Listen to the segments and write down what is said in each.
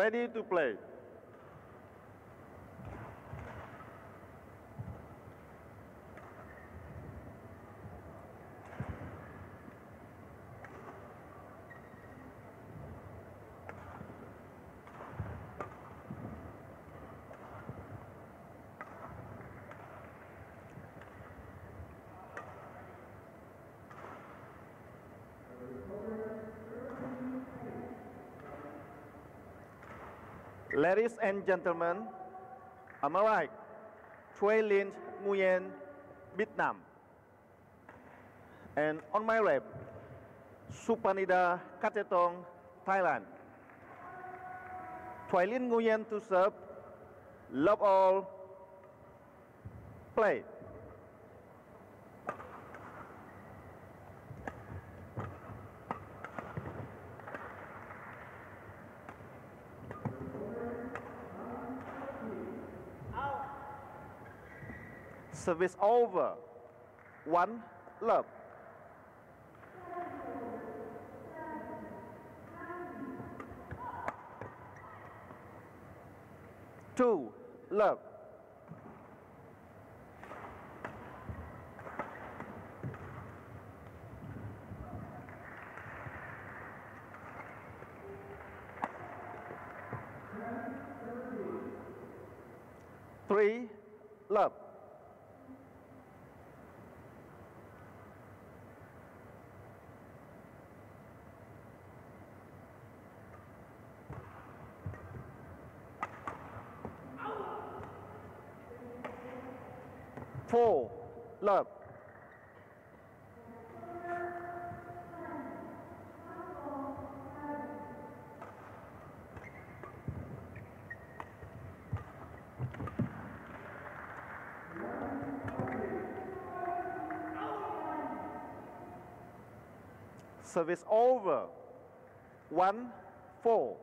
Ready to play. Ladies and gentlemen, am I right? Thuy Linh Nguyen, Vietnam. And on my left, Supanida Katethong, Thailand. Thuy Linh Nguyen to serve. Love all. Play. Service over. One love. Two love. Three love. Four love. Service over. One, four.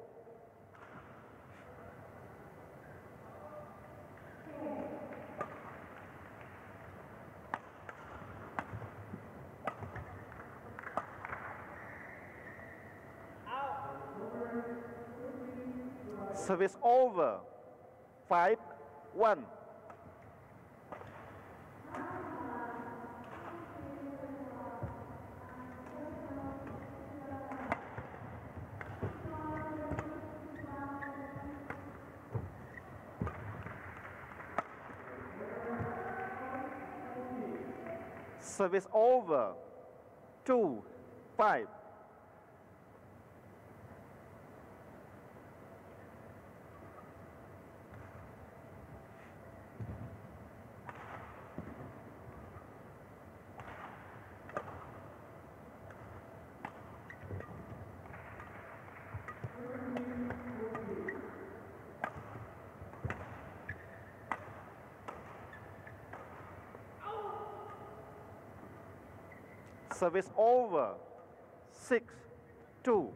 Service over. Five, one. Service over. Two, five. Service over. Six, two.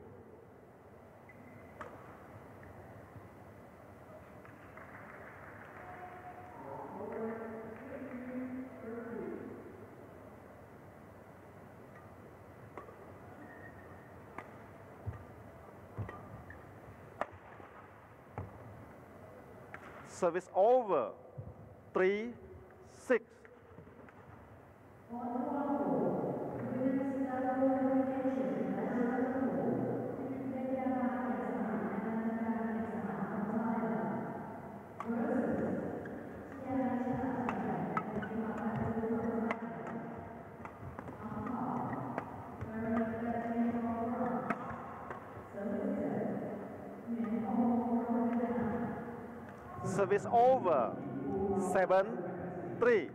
Service over. Three, six. Service over. Seven, three.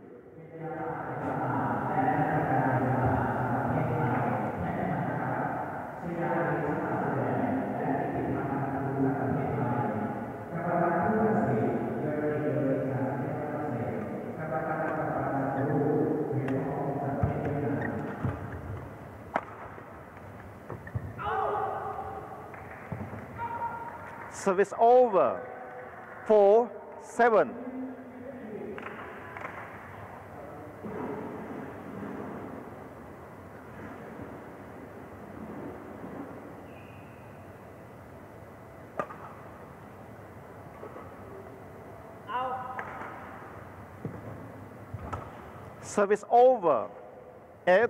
Service over. Four, 7. Out. Service over. 8.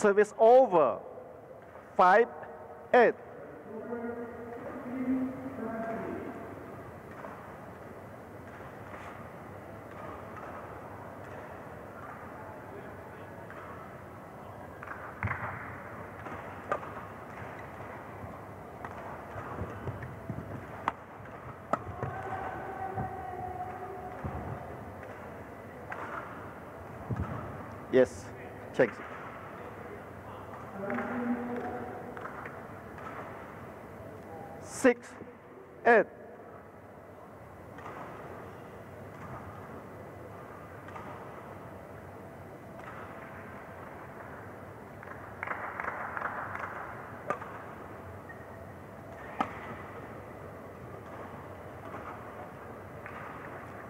Service over. 5 8. Yes, check. Six, eight.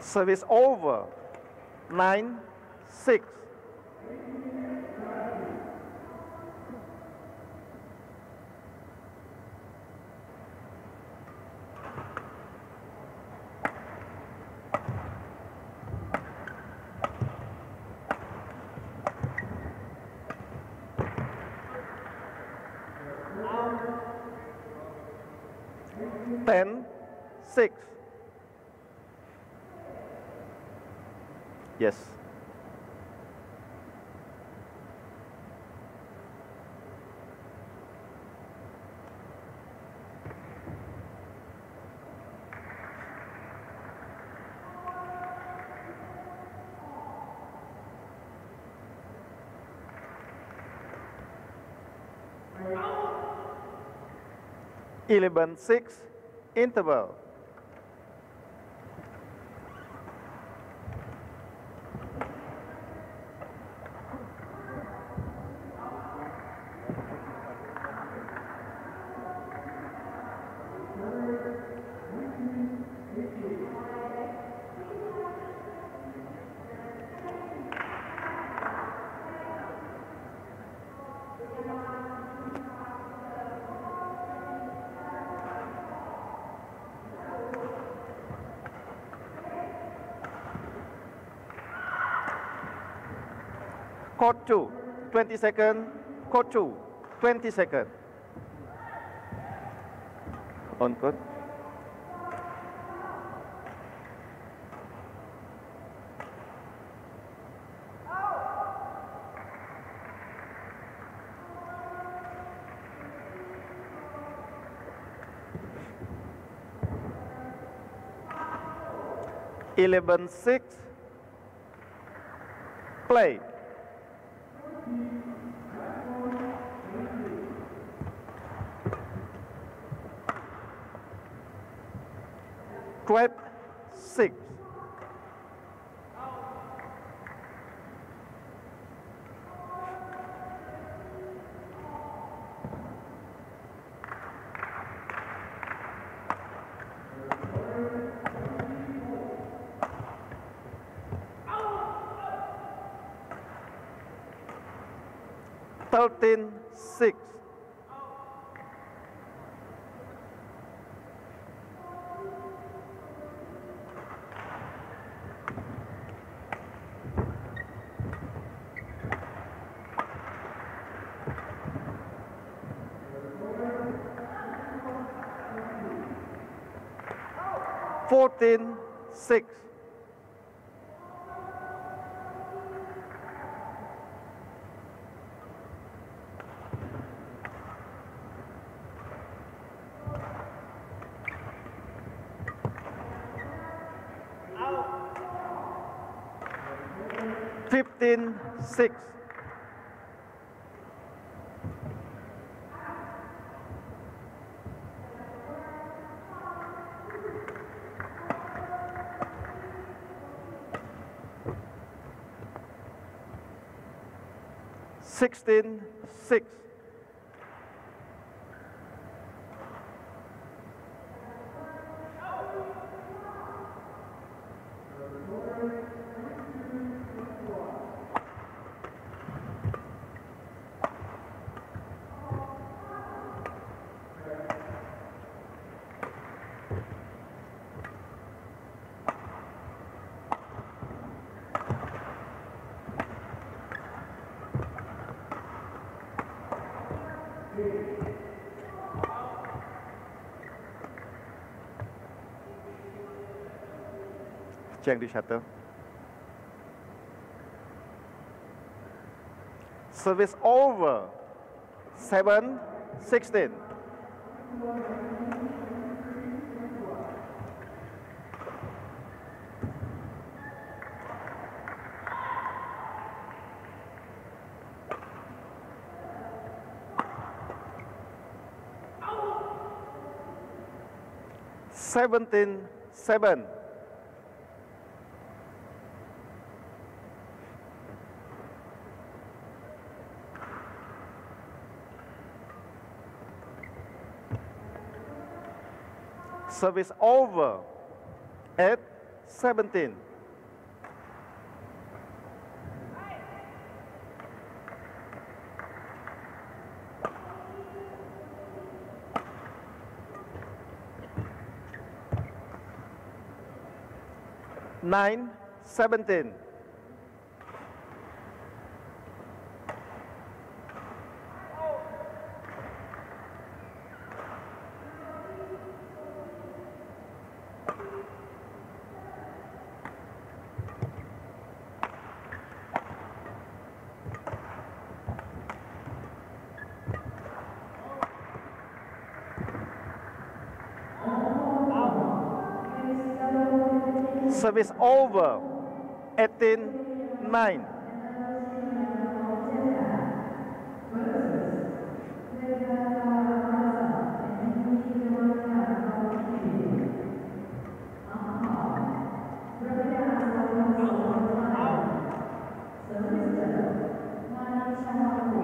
Service over. Nine, six. 11-6 interval. Code 2, 20 second. Code 2, 20 second. On code. Eleven six. Play. 14, 6. Out. Fifteen six. 16 6. Check the shutter. Service over. 7 16. Seventeen seven. Service over at 17. Nine, seventeen. Service over. 18 9.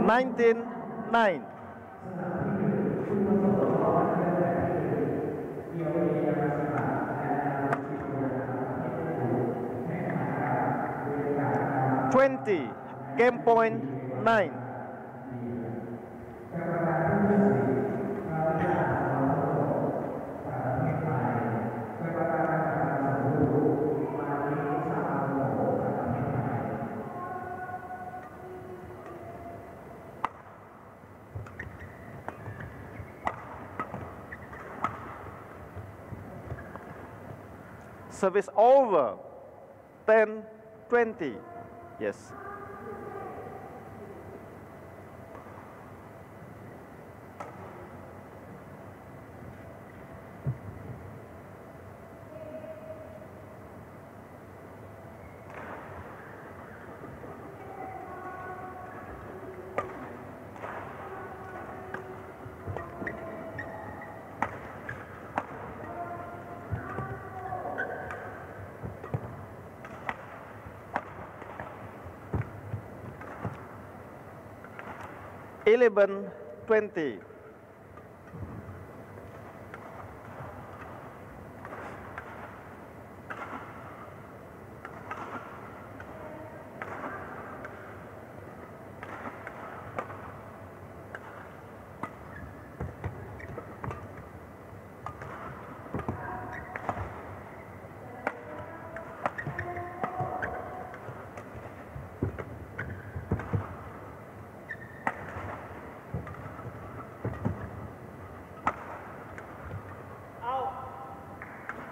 Nineteen nine. Twenty. Game point nine. Service over. 10 20. Yes. Eleven twenty.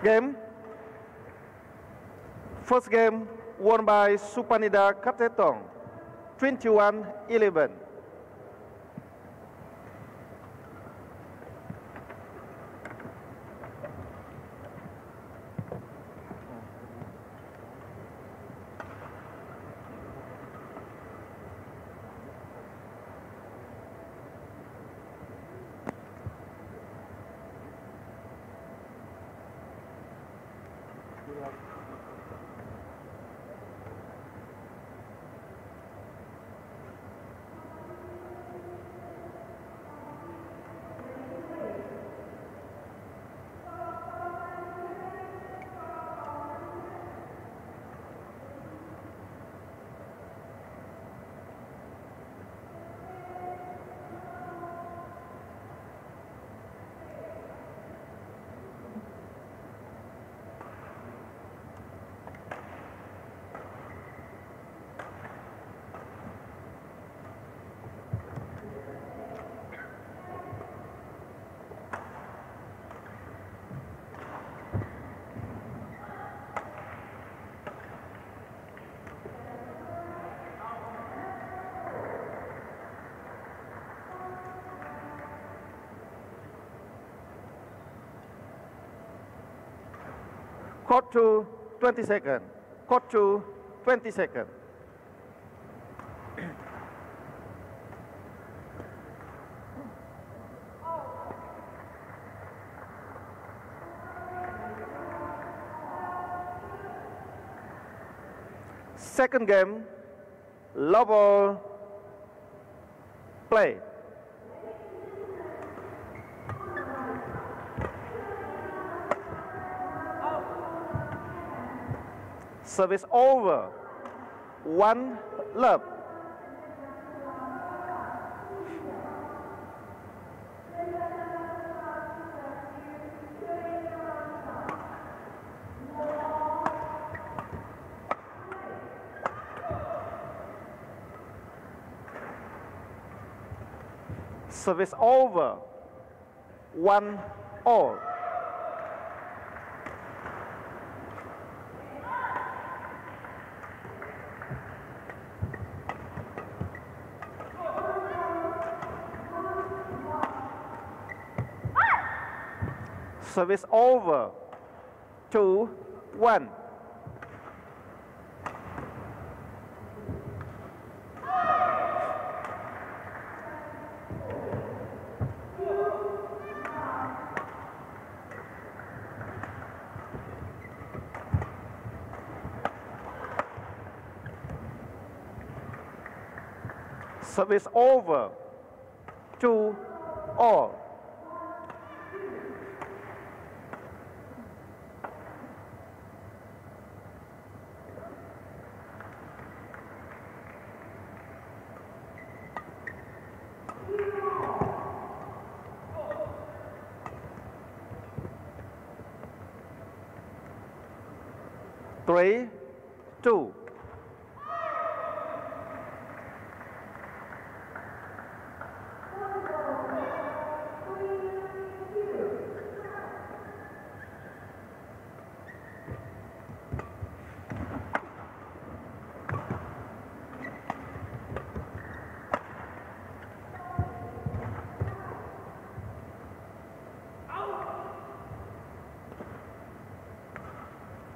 Game. First game won by Supanida Katethong, 21-11. Court to 20 seconds. Court to 20 seconds. Second game, love ball, play. Service over. One love. Service over. One all. Service over. Two, one. Service over. Two, all. Three, two.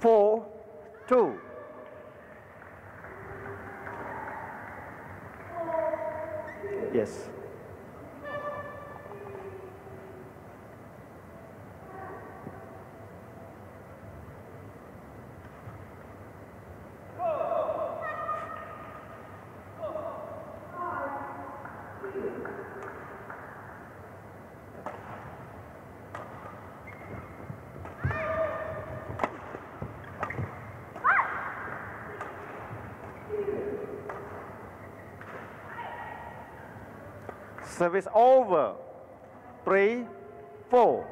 Four, two. Yes. Service over. Three, four.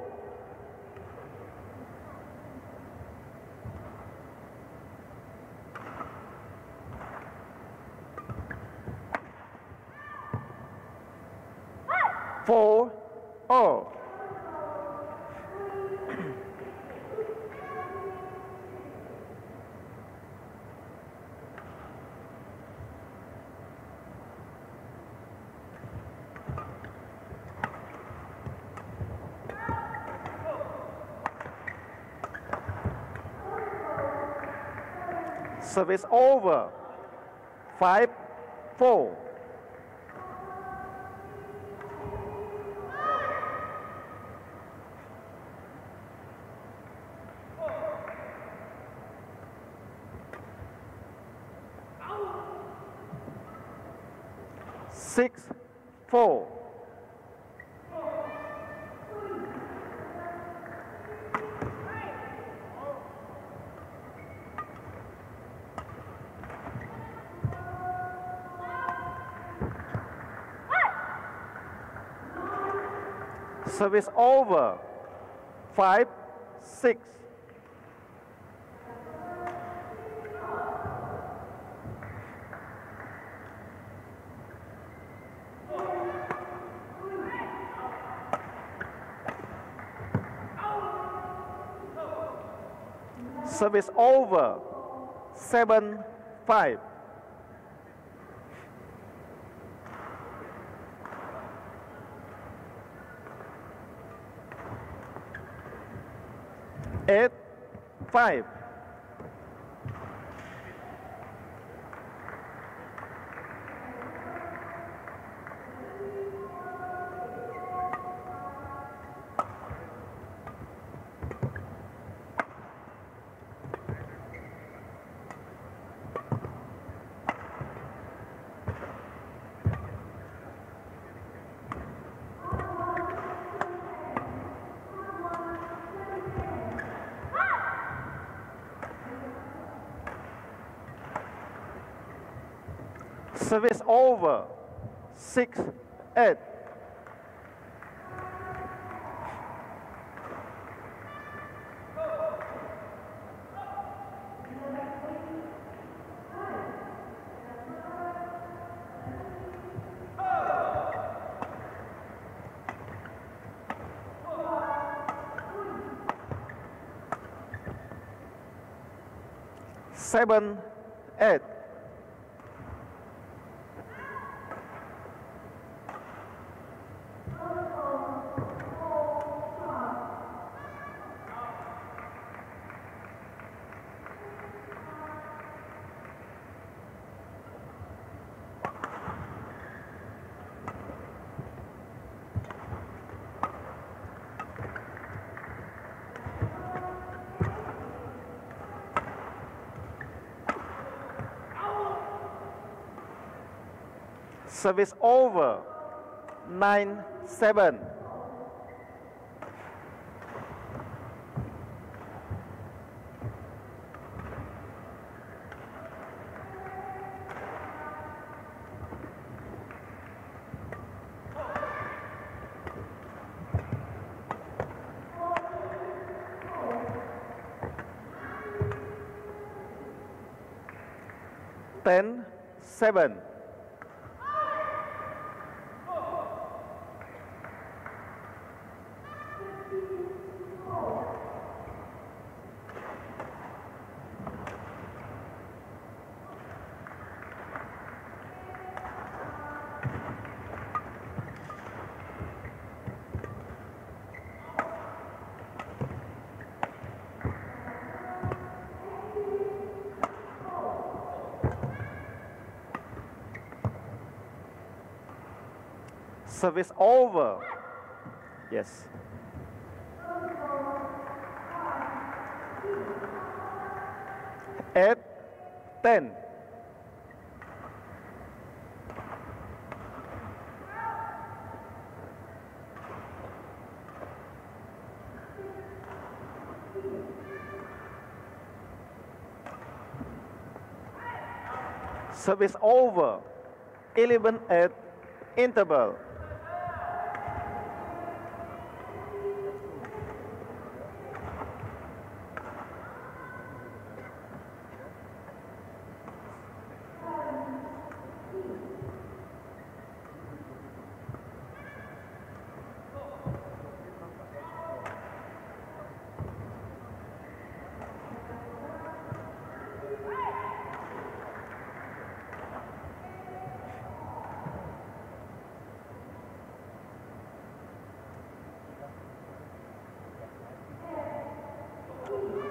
Four, all. Service over. Five, four. Six, four. Service over. Five, six. Service over. Seven, five. Eight, Service over. Six, eight. seven, eight. Service over. Nine, seven. Ten, seven. Service over. Yes. Eight, ten. Service over. 11 8 interval.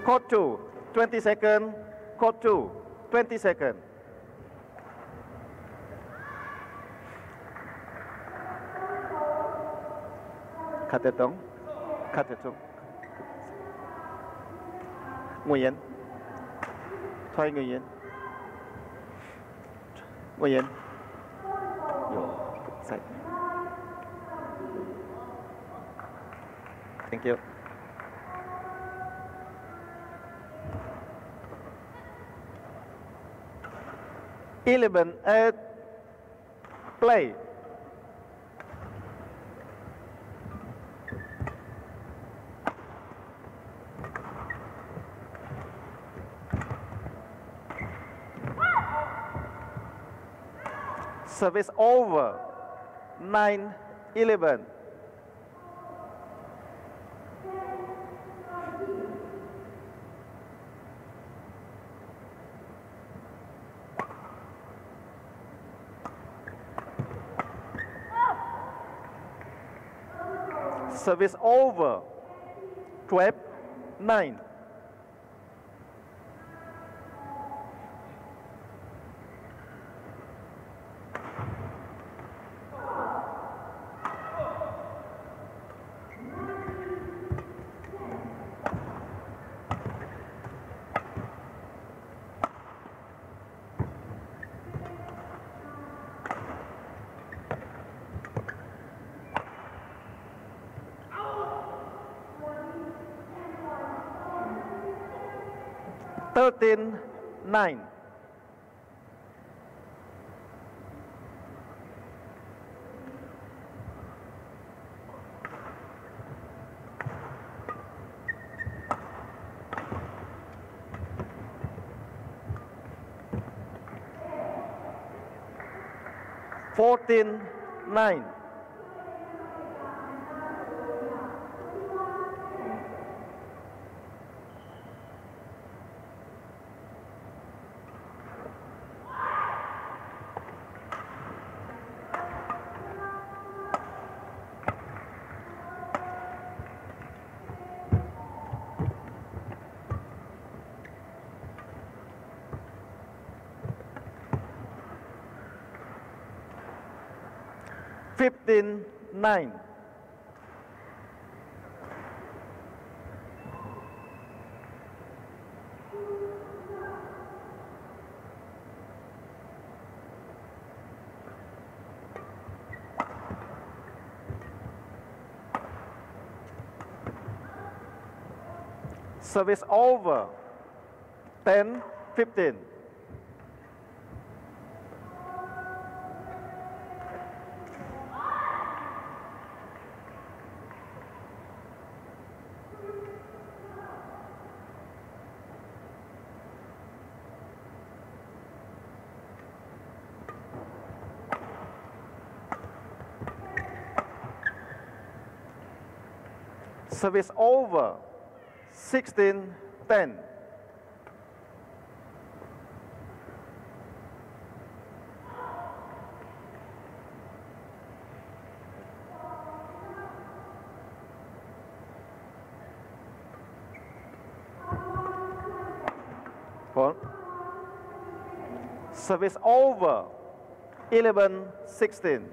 Code 2, 20 second. Code 2, 20 second. Cut it down. Cut it down. Nguyen Yen. Thoai Nguyen Yen. Nguyen Yen. Yo. Thank you. 11 at play. Service over. 9 11 service over. 12 9 13 9. Fourteen nine. 15 9 Service over. 10 15 Service over 16 10 Service over 11 16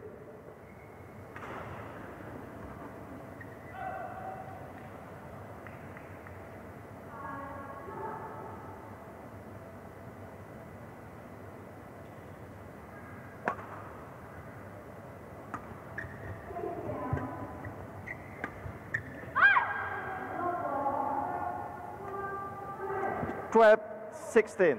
12 16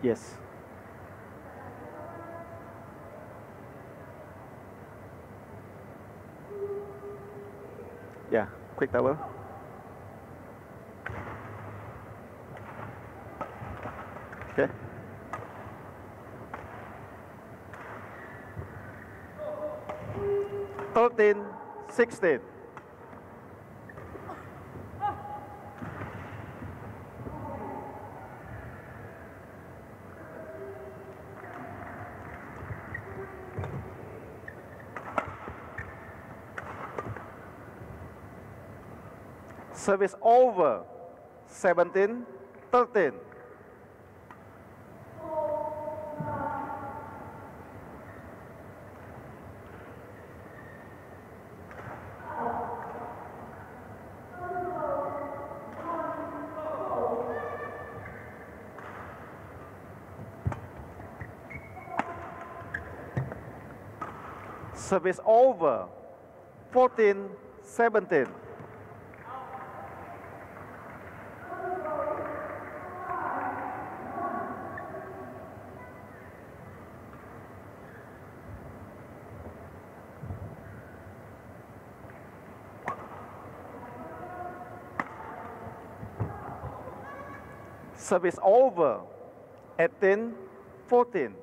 Yes. Yeah, quick towel. Okay. Thirteen, sixteen. Service over 17, 13. Service over 14, 17. Service over 18, 14.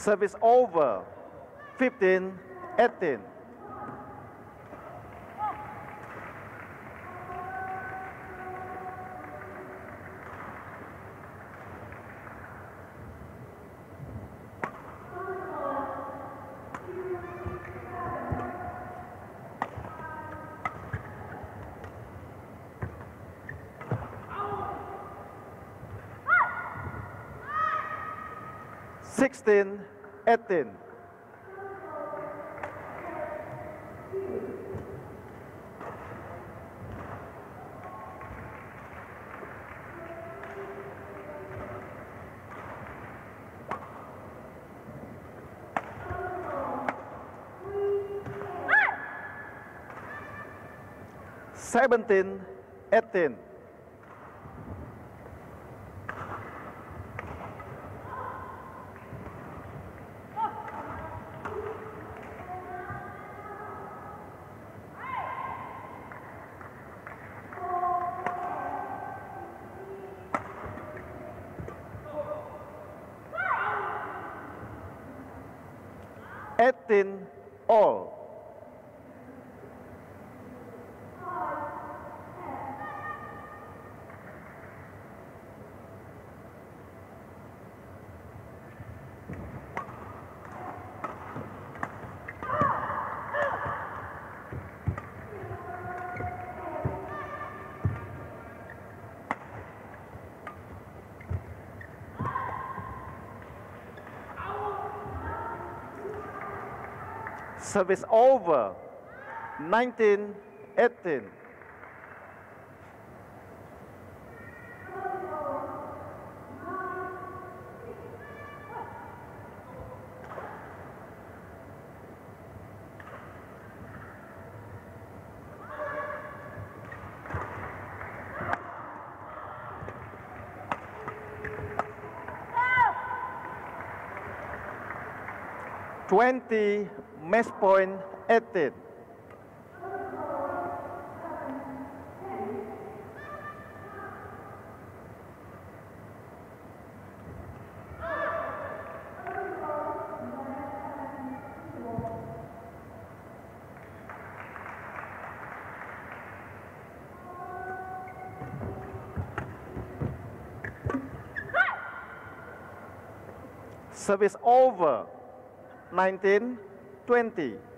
service over 15 18 16 18. Seventeen, eighteen. Eighteen, all. Service over. 19, 18. Twenty match point eighteen. Service over. 19, 20.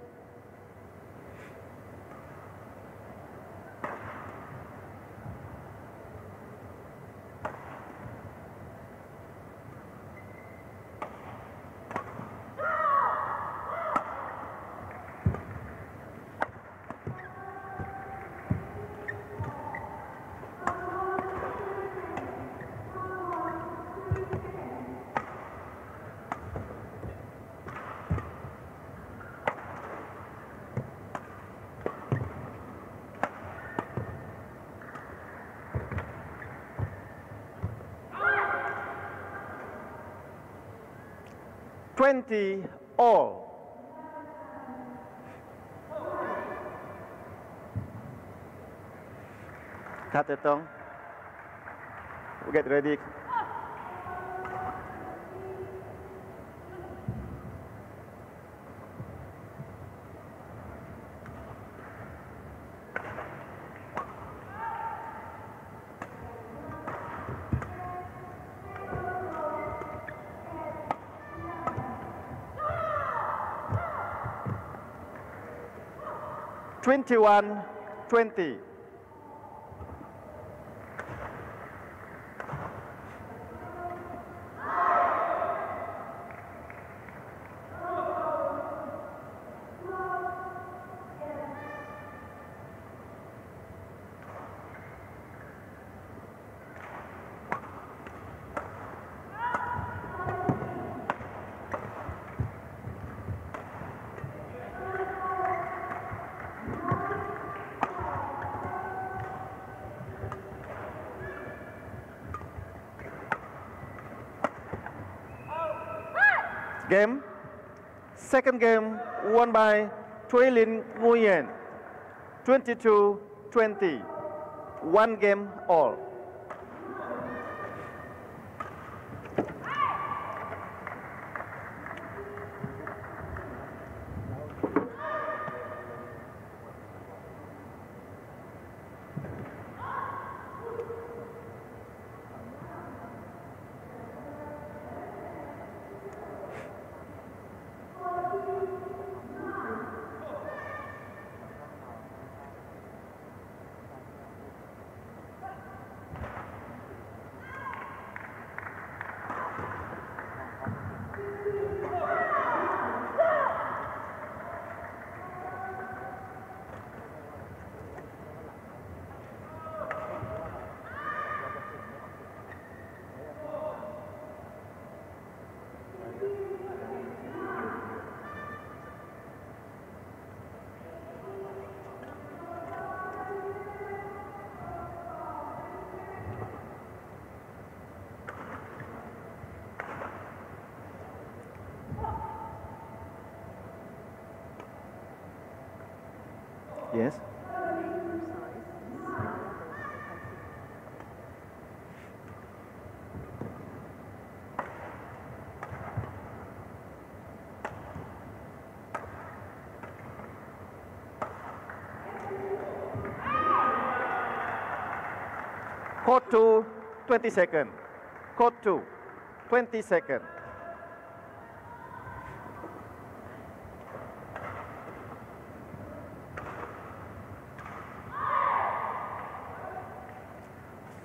Twenty all. Cut it down. We get ready. 2120. Game. Second game won by Thuy Nguyen. 22-20. One game all. Code 2, 20 second. Code 2, 20 second.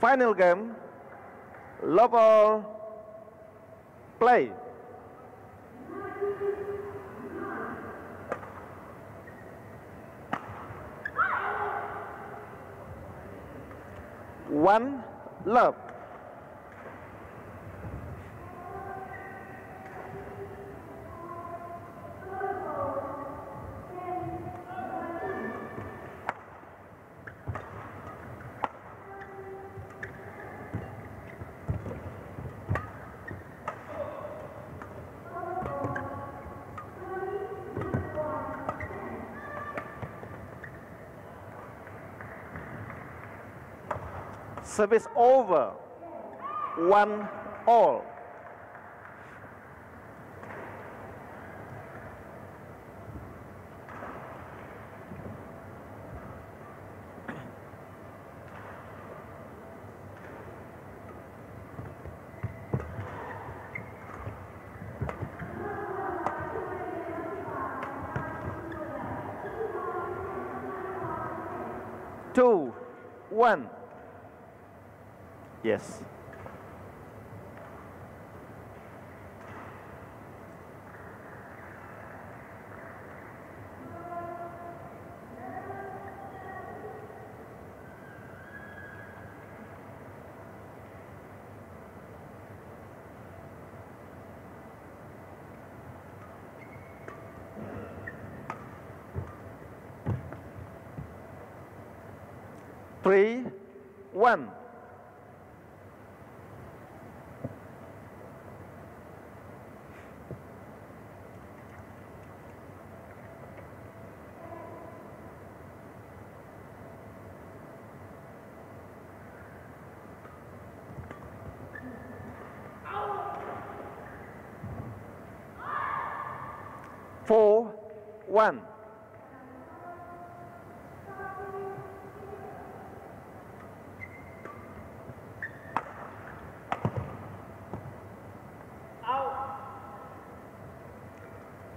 Final game, love all, play. One love. Service over. One all. Two, one. Yes. Three, one.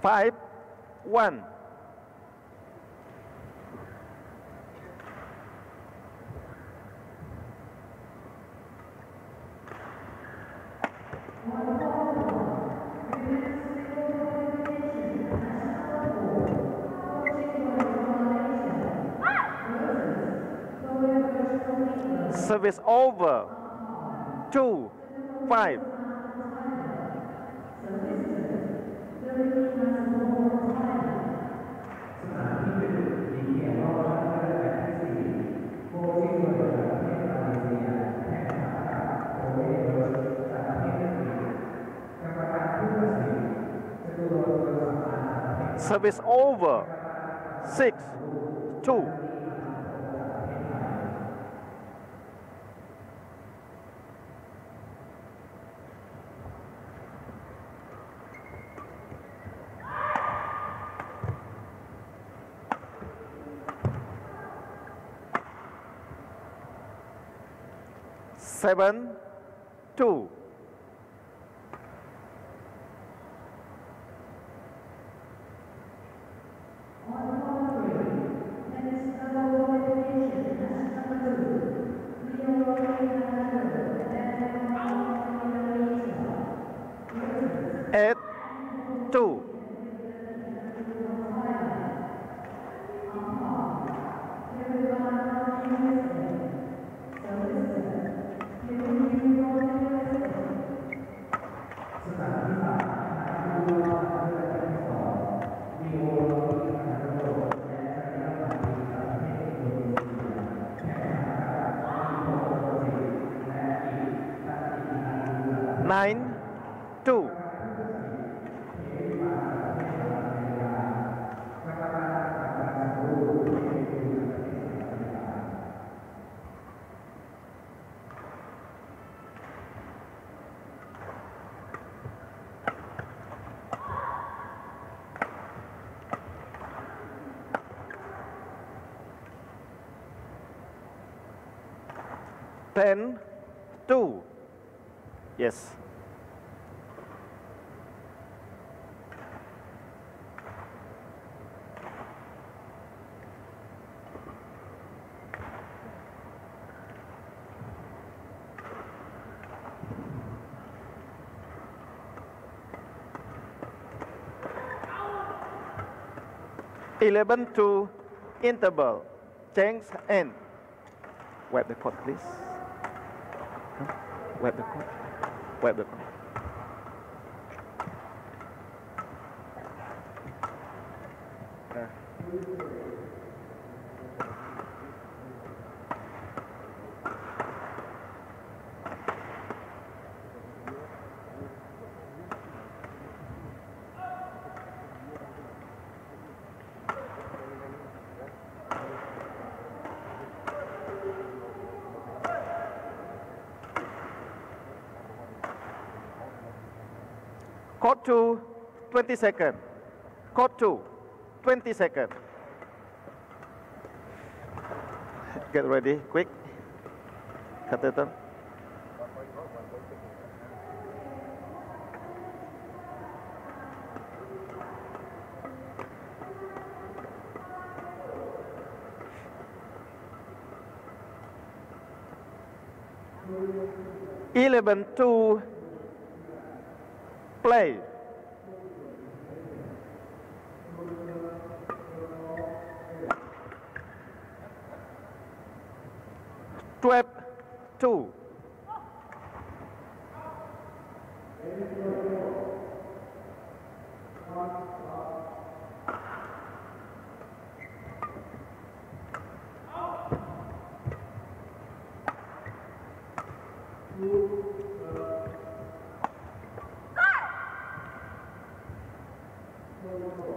5 1 service over. Two five. Service over. Six, two. Seven, two. Eight, two. Nine, two. 10, 2. Yes. Eleven two interval. Change end. Wipe the court, please. Wipe the court. Code 2, 20 seconds. Code 2, 20 seconds. Get ready, quick. Catheter. Eleven two play. Twelve, two.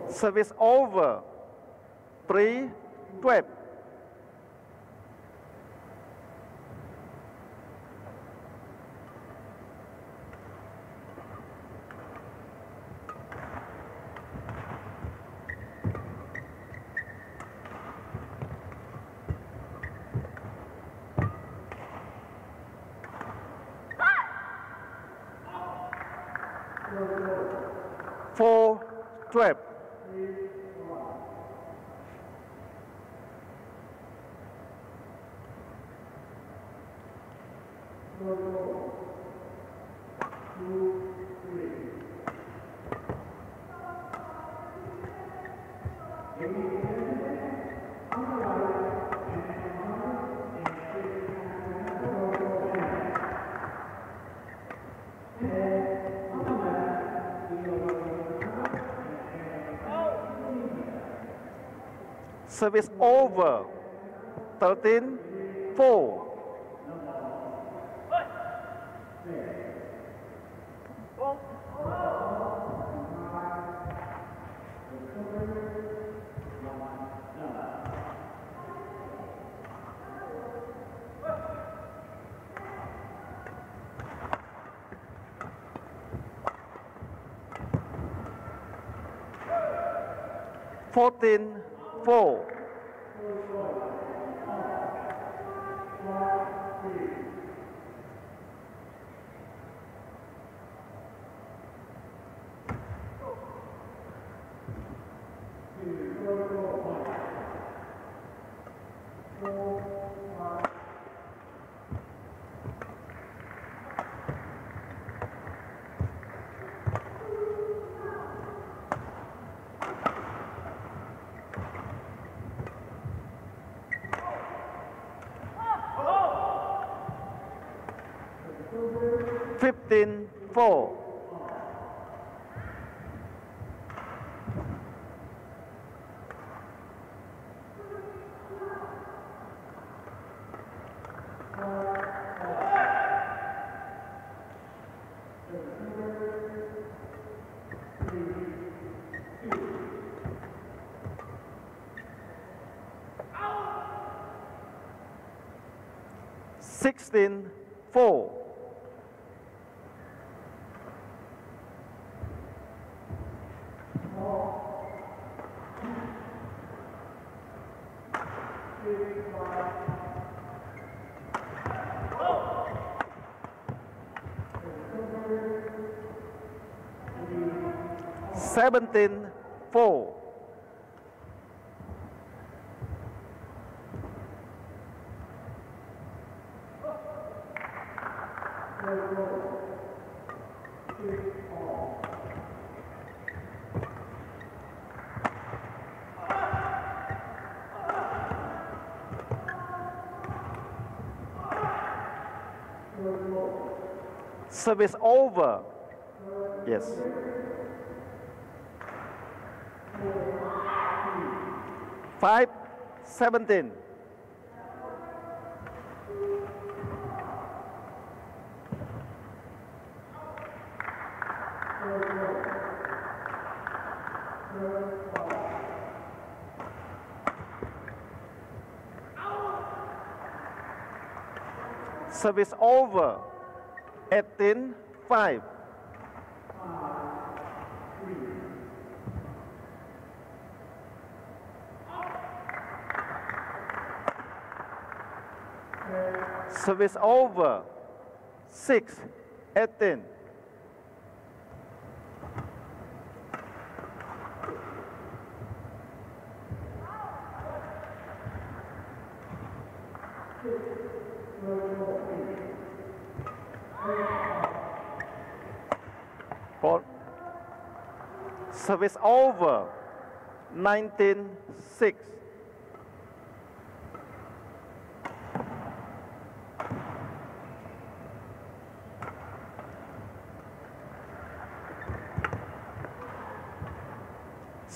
Service over. Three, 12. Service over. 13, 4. Fourteen, four. Fifteen, four. Sixteen, four. 17 4. Service over. Yes. Five, seventeen. Service over. 18, 5. Service over. 6, 18. Paul. Service over. 19, 6.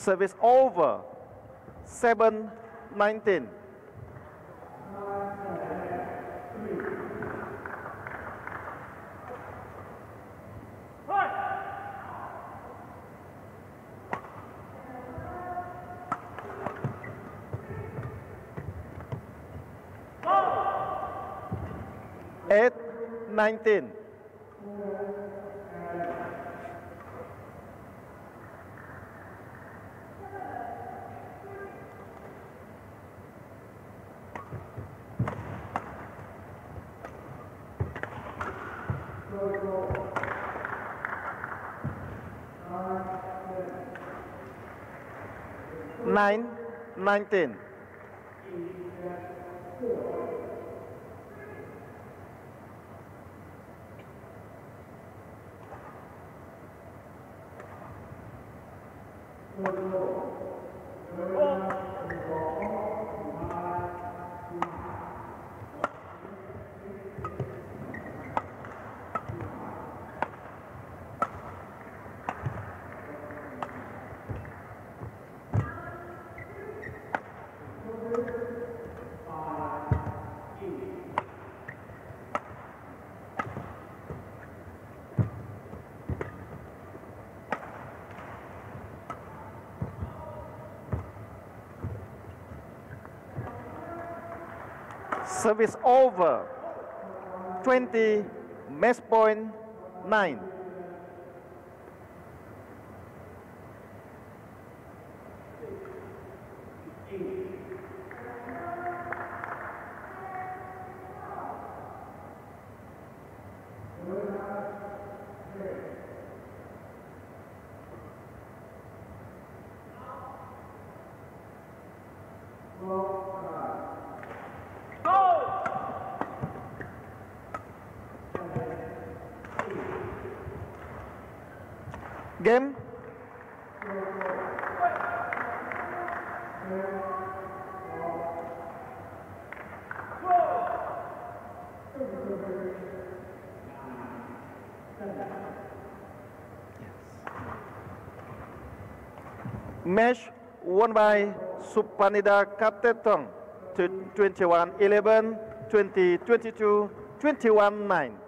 Service over. 7, 19. Eight, nineteen. 19. Service over. 20, match point 9. Game. Match won by Supanida Katethong to 21 11 20 22 21 9.